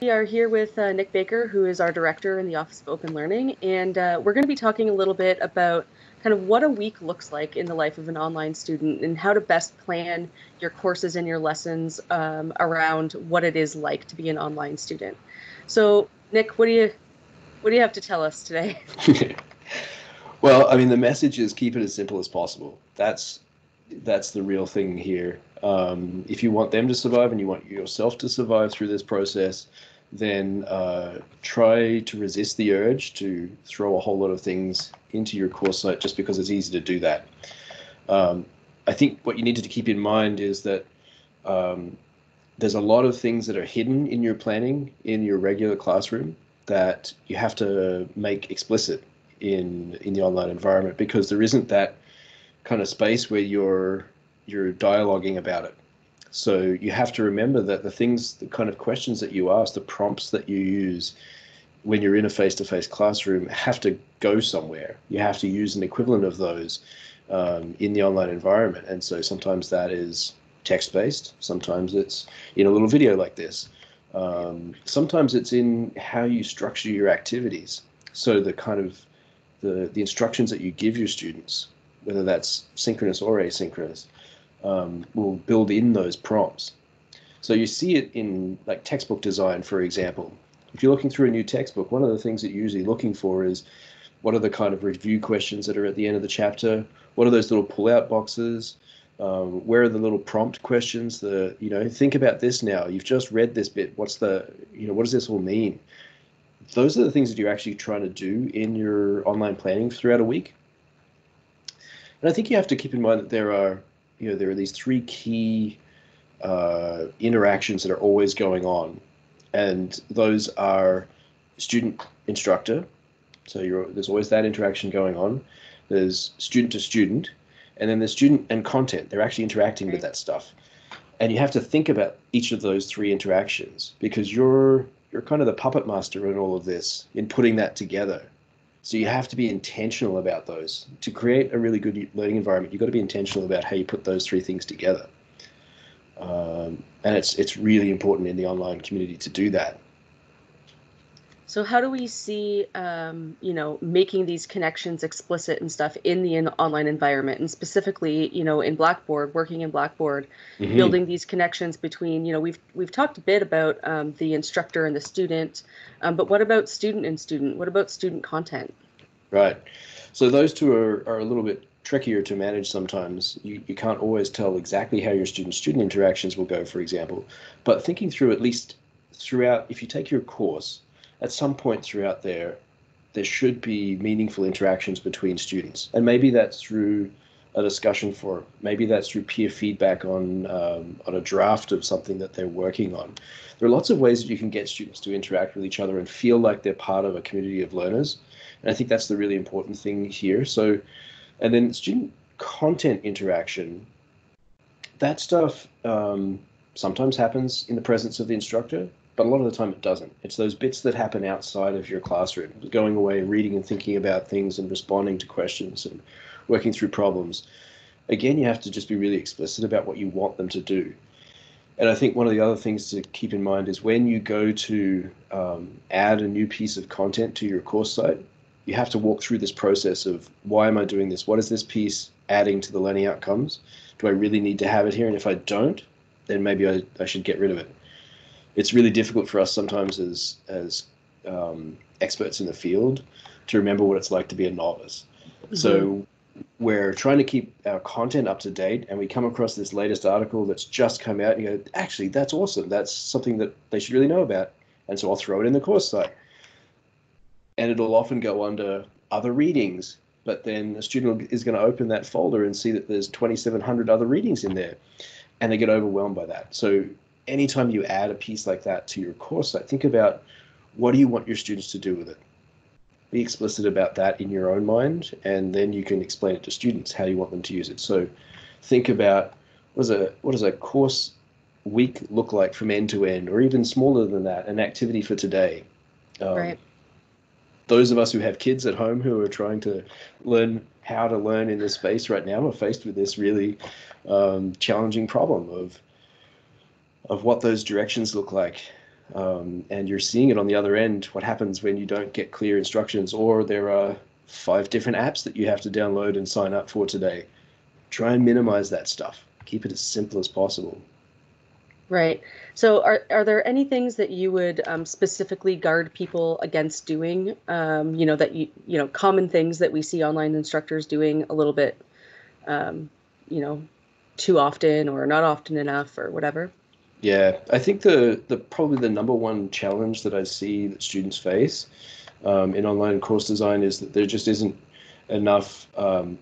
We are here with uh, Nick Baker, who is our director in the Office of Open Learning, and uh, we're going to be talking a little bit about kind of what a week looks like in the life of an online student and how to best plan your courses and your lessons um, around what it is like to be an online student. So, Nick, what do you what do you have to tell us today? well, I mean, the message is keep it as simple as possible. That's that's the real thing here. Um, if you want them to survive and you want yourself to survive through this process, then uh, try to resist the urge to throw a whole lot of things into your course site just because it's easy to do that. Um, I think what you need to keep in mind is that um, there's a lot of things that are hidden in your planning in your regular classroom that you have to make explicit in in the online environment because there isn't that kind of space where you're you're dialoguing about it. So you have to remember that the things, the kind of questions that you ask, the prompts that you use when you're in a face-to-face classroom have to go somewhere. You have to use an equivalent of those um, in the online environment. And so sometimes that is text-based. Sometimes it's in a little video like this. Um, sometimes it's in how you structure your activities. So the kind of the, the instructions that you give your students whether that's synchronous or asynchronous, um, will build in those prompts. So you see it in like textbook design, for example. If you're looking through a new textbook, one of the things that you're usually looking for is what are the kind of review questions that are at the end of the chapter? What are those little pull-out boxes? Um, where are the little prompt questions? The you know, think about this now. You've just read this bit. What's the you know, what does this all mean? Those are the things that you're actually trying to do in your online planning throughout a week. And I think you have to keep in mind that there are, you know, there are these three key uh, interactions that are always going on, and those are student instructor. So there's always that interaction going on. There's student to student, and then there's student and content. They're actually interacting with that stuff, and you have to think about each of those three interactions because you're you're kind of the puppet master in all of this in putting that together. So you have to be intentional about those. To create a really good learning environment, you've got to be intentional about how you put those three things together. Um, and it's it's really important in the online community to do that. So how do we see, um, you know, making these connections explicit and stuff in the in online environment, and specifically, you know, in Blackboard, working in Blackboard, mm-hmm. building these connections between, you know, we've we've talked a bit about um, the instructor and the student, um, but what about student and student? What about student content? Right. So those two are, are a little bit trickier to manage sometimes. You, you can't always tell exactly how your student-student interactions will go, for example. But thinking through at least throughout, if you take your course, at some point throughout there, there should be meaningful interactions between students. And maybe that's through a discussion for maybe that's through peer feedback on um, on a draft of something that they're working on. There are lots of ways that you can get students to interact with each other and feel like they're part of a community of learners. And I think that's the really important thing here. So, and then student content interaction, that stuff um, sometimes happens in the presence of the instructor, but a lot of the time it doesn't. It's those bits that happen outside of your classroom, going away, reading and thinking about things and responding to questions and working through problems. Again, you have to just be really explicit about what you want them to do. And I think one of the other things to keep in mind is when you go to um, add a new piece of content to your course site, you have to walk through this process of why am I doing this? What is this piece adding to the learning outcomes? Do I really need to have it here? And if I don't, then maybe I, I should get rid of it it's really difficult for us sometimes as as um, experts in the field to remember what it's like to be a novice. Mm-hmm. So we're trying to keep our content up to date, and we come across this latest article that's just come out, and you go, actually, that's awesome. That's something that they should really know about, and so I'll throw it in the course site. And it'll often go under other readings, but then a student is going to open that folder and see that there's 2,700 other readings in there, and they get overwhelmed by that. So anytime you add a piece like that to your course site, think about what do you want your students to do with it? Be explicit about that in your own mind, and then you can explain it to students how you want them to use it. So think about what does a what does a course week look like from end to end, or even smaller than that, an activity for today. Um, right. Those of us who have kids at home who are trying to learn how to learn in this space right now are faced with this really um, challenging problem of of what those directions look like. Um, and you're seeing it on the other end. What happens when you don't get clear instructions, or there are five different apps that you have to download and sign up for today? Try and minimize that stuff. Keep it as simple as possible. Right. So, are are there any things that you would um, specifically guard people against doing? Um, you know that you you know common things that we see online instructors doing a little bit, um, you know, too often or not often enough or whatever. Yeah, I think the the probably the number one challenge that I see that students face um, in online course design is that there just isn't enough um,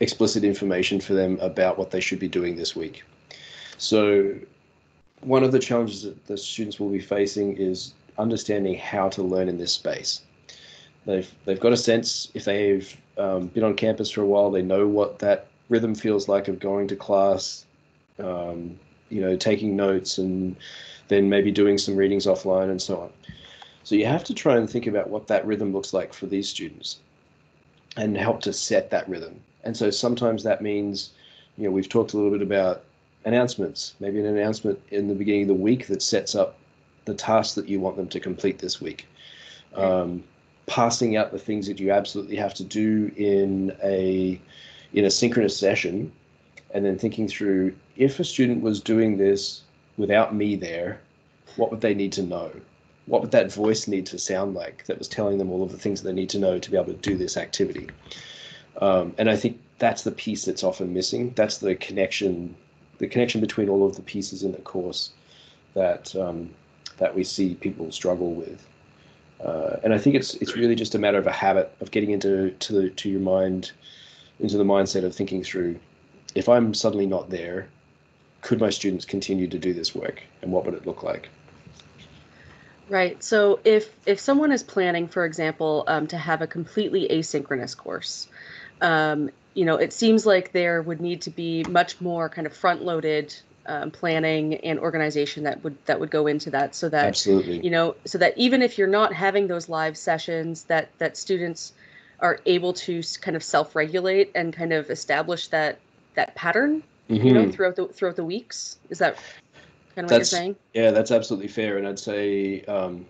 explicit information for them about what they should be doing this week. So one of the challenges that the students will be facing is understanding how to learn in this space. They've they've got a sense if they've um, been on campus for a while, they know what that rhythm feels like of going to class, um, you know, taking notes and then maybe doing some readings offline and so on. So you have to try and think about what that rhythm looks like for these students and help to set that rhythm. And so sometimes that means, you know, we've talked a little bit about announcements, maybe an announcement in the beginning of the week that sets up the tasks that you want them to complete this week. Um, passing out the things that you absolutely have to do in a in a synchronous session, and then thinking through if a student was doing this without me there, what would they need to know? What would that voice need to sound like that was telling them all of the things that they need to know to be able to do this activity? Um, and I think that's the piece that's often missing. That's the connection the connection between all of the pieces in the course that um, that we see people struggle with. Uh, and I think it's it's really just a matter of a habit of getting into to to your mind, into the mindset of thinking through, if I'm suddenly not there, could my students continue to do this work, and what would it look like? Right. So if if someone is planning, for example, um, to have a completely asynchronous course, um, you know, it seems like there would need to be much more kind of front-loaded um, planning and organization that would that would go into that, so that Absolutely. you know, so that even if you're not having those live sessions, that that students are able to kind of self-regulate and kind of establish that that pattern, mm-hmm. you know, mm-hmm. throughout the throughout the weeks. Is that kind of that's, what you're saying? Yeah, that's absolutely fair, and I'd say. Um,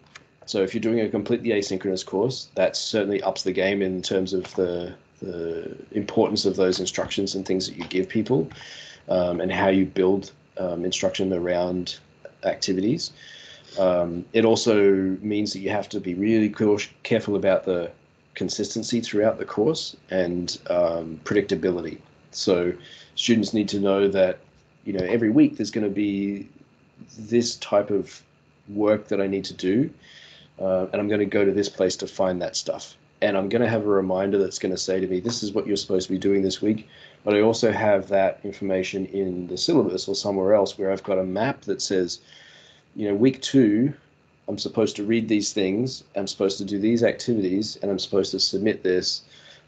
so if you're doing a completely asynchronous course, that certainly ups the game in terms of the the importance of those instructions and things that you give people, um, and how you build um, instruction around activities. Um, it also means that you have to be really careful about the consistency throughout the course and um, predictability. So students need to know that you know every week there's going to be this type of work that I need to do, uh, and I'm going to go to this place to find that stuff and I'm going to have a reminder that's going to say to me, this is what you're supposed to be doing this week. But I also have that information in the syllabus or somewhere else where I've got a map that says, you know, week two, I'm supposed to read these things, I'm supposed to do these activities, and I'm supposed to submit this.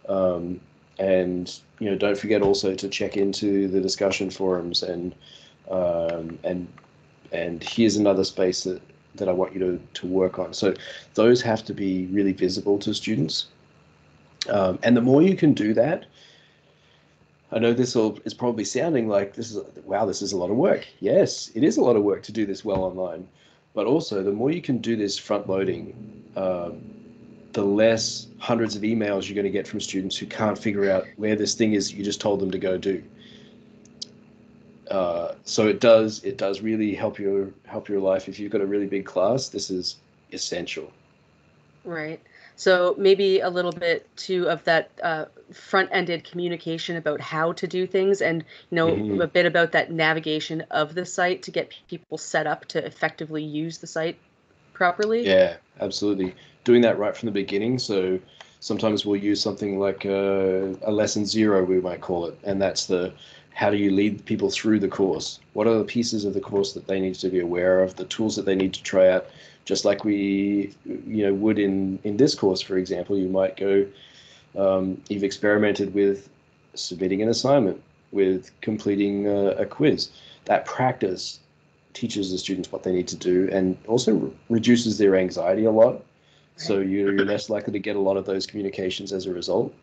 Um, and you know, don't forget also to check into the discussion forums and um, and and here's another space that that I want you to, to work on. So those have to be really visible to students. Um, and the more you can do that, I know this all is probably sounding like this is wow, this is a lot of work. Yes, it is a lot of work to do this well online, but also the more you can do this front loading, um, the less hundreds of emails you're going to get from students who can't figure out where this thing is you just told them to go do. Uh, so it does it does really help your help your life if you've got a really big class. This is essential. Right. So maybe a little bit too of that uh, front-ended communication about how to do things, and you know mm-hmm. a bit about that navigation of the site to get people set up to effectively use the site properly. Yeah, absolutely. Doing that right from the beginning. So sometimes we'll use something like a, a lesson zero, we might call it, and that's the how do you lead people through the course? What are the pieces of the course that they need to be aware of? The tools that they need to try out, just like we, you know, would in in this course, for example. You might go. Um, you've experimented with submitting an assignment, with completing a, a quiz. That practice teaches the students what they need to do, and also re- reduces their anxiety a lot. So you're, you're less likely to get a lot of those communications as a result.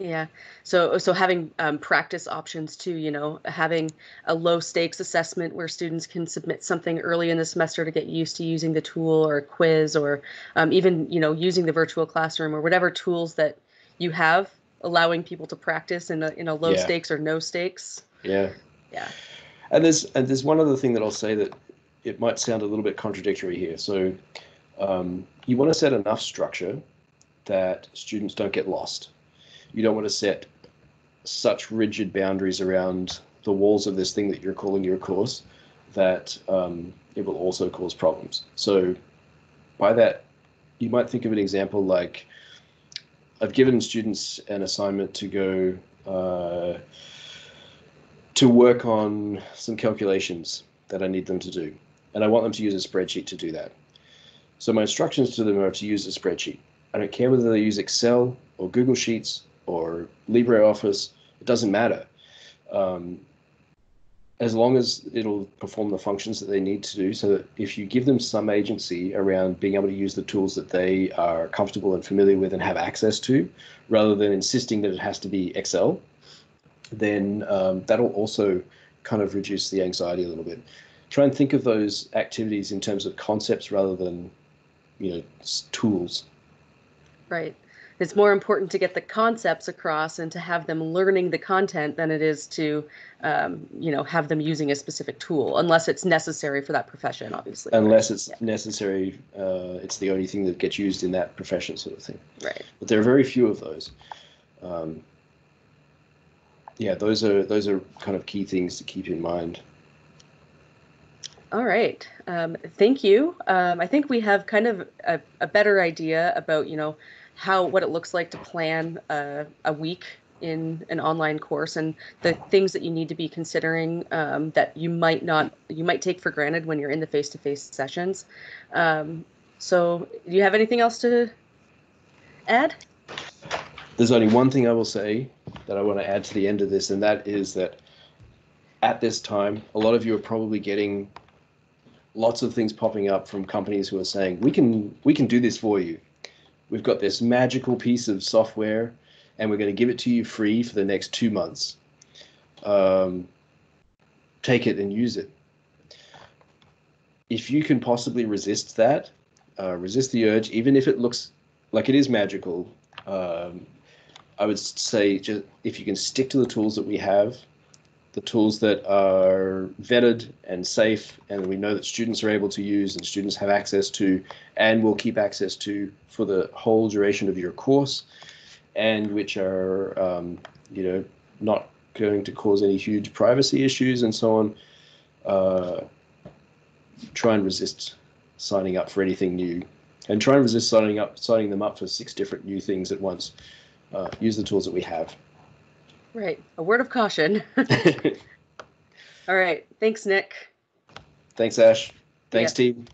Yeah. So so having um, practice options too, you know, having a low stakes assessment where students can submit something early in the semester to get used to using the tool or a quiz or um, even you know using the virtual classroom or whatever tools that you have, allowing people to practice in a in a low Yeah. stakes or no stakes. Yeah. Yeah. And there's and there's one other thing that I'll say that it might sound a little bit contradictory here. So um, you want to set enough structure that students don't get lost. You don't want to set such rigid boundaries around the walls of this thing that you're calling your course that um, it will also cause problems. So by that, you might think of an example like I've given students an assignment to go. Uh, to work on some calculations that I need them to do. And I want them to use a spreadsheet to do that. So my instructions to them are to use a spreadsheet. I don't care whether they use Excel or Google Sheets or LibreOffice, it doesn't matter. Um, as long as it'll perform the functions that they need to do, so that if you give them some agency around being able to use the tools that they are comfortable and familiar with and have access to, rather than insisting that it has to be Excel, then um, that'll also kind of reduce the anxiety a little bit. Try and think of those activities in terms of concepts rather than, you know, tools. Right. It's more important to get the concepts across and to have them learning the content than it is to, um, you know, have them using a specific tool, unless it's necessary for that profession, obviously. Unless it's Yeah. necessary, uh, it's the only thing that gets used in that profession, sort of thing. Right. But there are very few of those. Um, yeah, those are those are kind of key things to keep in mind. All right. Um, thank you. Um, I think we have kind of a, a better idea about, you know, how what it looks like to plan a, a week in an online course and the things that you need to be considering um, that you might not you might take for granted when you're in the face-to-face sessions. Um, so, do you have anything else to add? There's only one thing I will say that I want to add to the end of this, and that is that at this time, a lot of you are probably getting lots of things popping up from companies who are saying, "We can we can do this for you. We've got this magical piece of software, and we're going to give it to you free for the next two months. Um, take it and use it." If you can possibly resist that, uh, resist the urge, even if it looks like it is magical. Um, I would say just if you can stick to the tools that we have, the tools that are vetted and safe, and we know that students are able to use and students have access to, and will keep access to for the whole duration of your course, and which are um, you know not going to cause any huge privacy issues and so on. Uh, try and resist signing up for anything new, and try and resist signing up signing them up for six different new things at once. Uh, use the tools that we have. Right. A word of caution. All right. Thanks, Nick. Thanks, Ash. Thanks, team.